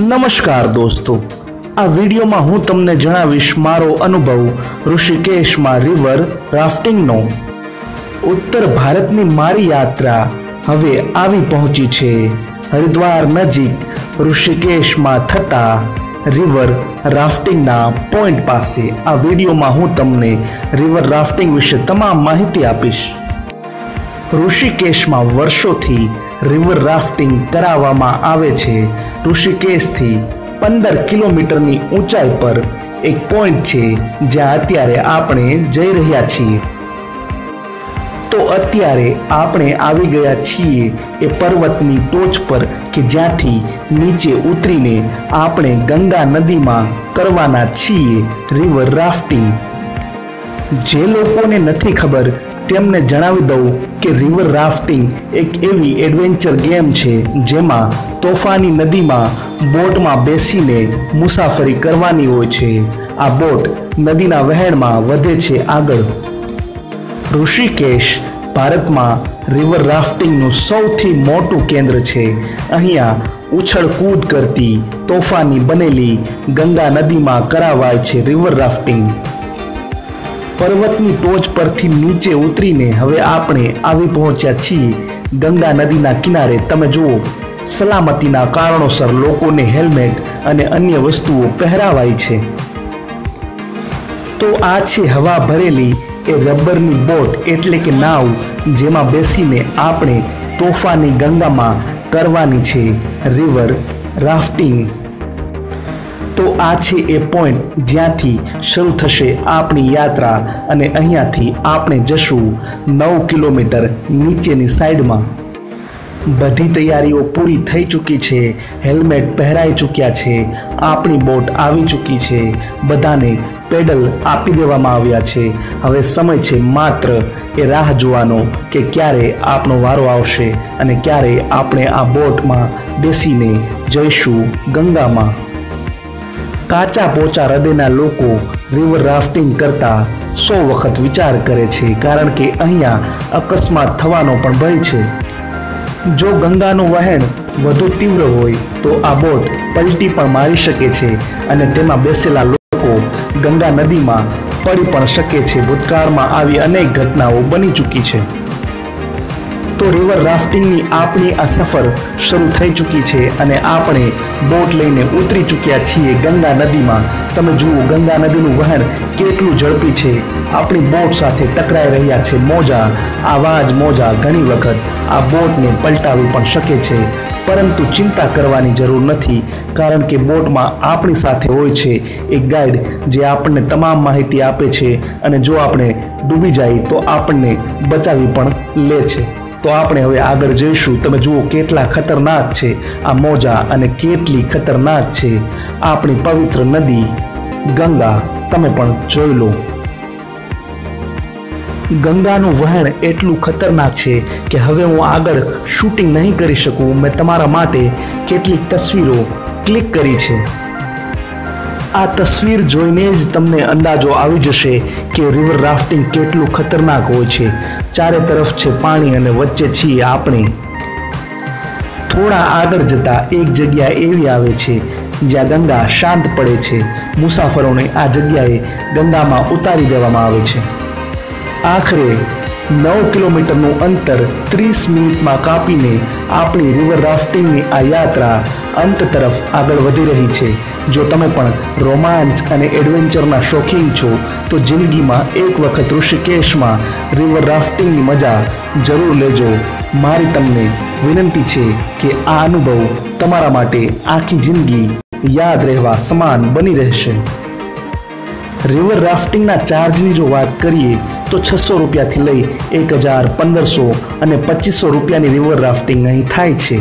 નમસ્કાર દોસ્તો. આ વિડીયોમાં હું તમને જણાવીશ મારો અનુભવ ઋષિકેશમાં રિવર રાફ્ટિંગનો ઉત્તર ભારતની મારી યાત્રા હવે આવી પહોંચી છે. હરિદ્વાર નજીક ઋષિકેશમાં થતા રિવર રાફ્ટિંગના પોઈન્ટ પાસે. આ વિડીયોમાં હું તમને રિવર રાફ્ટિંગ વિશે તમામ માહિતી આપીશ. ઋષિકેશમાં વર્ષોથી રિવર રાફ્ટિંગ કરાવવામાં આવે છે. ઋષિકેશથી પંદર કિલોમીટરની ઊંચાઈ પર એક પોઈન્ટ છે જ્યાં અત્યારે આપણે જઈ રહ્યા છીએ. તો અત્યારે આપણે આવી ગયા છીએ એ પર્વતની ટોચ પર કે જ્યાંથી નીચે ઉતરીને આપણે ગંગા નદીમાં કરવાના છીએ રિવર રાફ્ટિંગ જે લોકોને નથી ખબર, તેમને જણાવી દઉં કે રિવર રાફ્ટિંગ એક એવી એડવેન્ચર ગેમ છે જેમાં તોફાની નદીમાં બોટમાં બેસીને મુસાફરી કરવાની હોય છે. આ બોટ નદીના વહેણમાં વધે છે આગળ. ઋષિકેશ ભારતમાં રિવર રાફ્ટિંગનું સૌથી મોટું કેન્દ્ર છે. અહીંયા ઉછળ કૂદ કરતી તોફાની બનેલી ગંગા નદીમાં કરાવાય છે રિવર રાફ્ટિંગ પર્વતની ટોચ પરથી નીચે ઉતરીને હવે આપણે આવી પહોંચ્યા છીએ ગંગા નદીના કિનારે. તમે જુઓ, સલામતીના કારણોસર લોકોને હેલ્મેટ અને અન્ય વસ્તુઓ પહેરાવાય છે. તો આ છે હવા ભરેલી એ રબરની બોટ એટલે કે નાવ, જેમાં બેસીને આપણે તોફાની ગંગામાં કરવાની છે. રિવર રાફ્ટિંગ તો આ છે એ પોઈન્ટ જ્યાંથી શરૂ થશે આપણી યાત્રા અને અહીંયાથી આપણે જશું નવ કિલોમીટર નીચેની સાઈડમાં. બધી તૈયારીઓ પૂરી થઈ ચૂકી છે, હેલ્મેટ પહેરાઈ ચૂક્યા છે, આપણી બોટ આવી ચૂકી છે, બધાને પેડલ આપી દેવામાં આવ્યા છે. હવે સમય છે માત્ર એ રાહ જોવાનો કે ક્યારે આપણો વારો આવશે અને ક્યારે આપણે આ બોટમાં બેસીને જઈશું ગંગામાં. કાચા પોચા હૃદયના લોકો રિવર રાફ્ટિંગ કરતા સો વખત વિચાર કરે છે, કારણ કે અહીંયા અકસ્માત થવાનો પણ ભય છે. જો ગંગાનું વહેણ વધુ તીવ્ર હોય, તો આ બોટ પલટી પણ મારી શકે છે અને તેમાં બેસેલા લોકો ગંગા નદીમાં પડી પણ શકે છે. ભૂતકાળમાં આવી અનેક ઘટનાઓ બની ચૂકી છે. તો રિવર રાફ્ટિંગની આપણી આ સફર શરૂ થઈ ચૂકી છે અને આપણે બોટ લઈને ઉતરી ચૂક્યા છીએ ગંગા નદીમાં. તમે જુઓ, ગંગા નદીનું વહેણ કેટલું ઝડપી છે. આપણી બોટ સાથે ટકરાઈ રહ્યા છે મોજા. આવા જ મોજા ઘણી વખત આ બોટને પલટાવી પણ શકે છે. પરંતુ ચિંતા કરવાની જરૂર નથી, કારણ કે બોટમાં આપણી સાથે હોય છે એક ગાઈડ જે આપણને તમામ માહિતી આપે છે અને જો આપણે ડૂબી જાય તો આપણને બચાવી પણ લે છે. તો આપણે હવે આગળ જઈશું. તમે જુઓ કેટલા ખતરનાક છે. આ મોજા અને કેટલી ખતરનાક છે. આપણી પવિત્ર નદી, ગંગા, તમે પણ જોઈ લો. ગંગાનું વહેણ એટલું ખતરનાક છે કે હવે હું આગળ શૂટિંગ નહીં કરી શકું. મેં તમારા માટે કેટલીક તસવીરો ક્લિક કરી છે. આ તસવીર જોઈને જ તમને અંદાજો આવી જશે કે રિવર રાફ્ટિંગ કેટલું ખતરનાક હોય છે. ચારે તરફ છે પાણી અને વચ્ચે છીએ આપણે. થોડા આગળ જતા એક જગ્યા એવી આવે છે, જ્યાં ગંગા શાંત પડે છે. મુસાફરોને આ જગ્યાએ ગંગામાં ઉતારી દેવામાં આવે છે. આખરે નવ કિલોમીટરનું અંતર ત્રીસ મિનિટમાં કાપીને આપણી રિવર રાફ્ટિંગની આ યાત્રા અંત તરફ આગળ વધી રહી છે. જો તમે પણ રોમાંચ અને એડવેન્ચરના શોખીન છો, તો જિંદગીમાં એક વખત ઋષિકેશમાં રિવર રાફ્ટિંગની મજા જરૂર લેજો. મારી તમને વિનંતી છે કે આ અનુભવ તમારા માટે આખી જિંદગી યાદ રહેવા સમાન બની રહેશે. રિવર રાફ્ટિંગના ચાર્જની જો વાત કરીએ, તો છસો રૂપિયાથી લઈ એક હજાર પંદરસો અને પચીસો રૂપિયાની રિવર રાફ્ટિંગ અહીં થાય છે.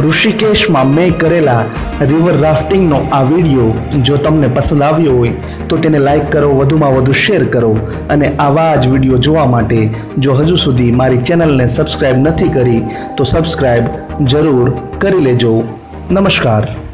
ઋષિકેશમાં મેં કરેલા રિવર રાફ્ટિંગનો આ વીડિયો જો તમને પસંદ આવ્યો હોય, તો તેને લાઇક કરો, વધુમાં વધુ શેર કરો અને આવા જ વીડિયો જોવા માટે જો હજુ સુધી મારી ચેનલને સબસ્ક્રાઈબ નથી કરી, તો સબસ્ક્રાઈબ જરૂર કરી લેજો. નમસ્કાર.